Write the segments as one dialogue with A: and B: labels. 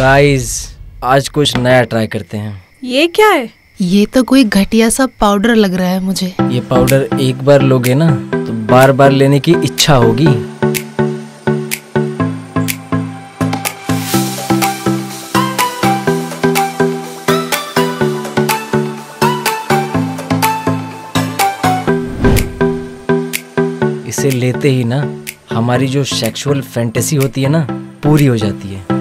A: Guys आज कुछ नया ट्राई करते हैं।
B: ये क्या है?
C: ये तो कोई घटिया सा पाउडर लग रहा है मुझे।
A: ये पाउडर एक बार लोगे ना तो बार बार लेने की इच्छा होगी। इसे लेते ही ना हमारी जो सेक्सुअल फैंटेसी होती है ना पूरी हो जाती है।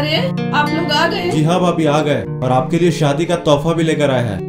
B: अरे आप लोग आ गए
D: जी हाँ भाभी आ गए और आपके लिए शादी का तोहफा भी लेकर आए हैं।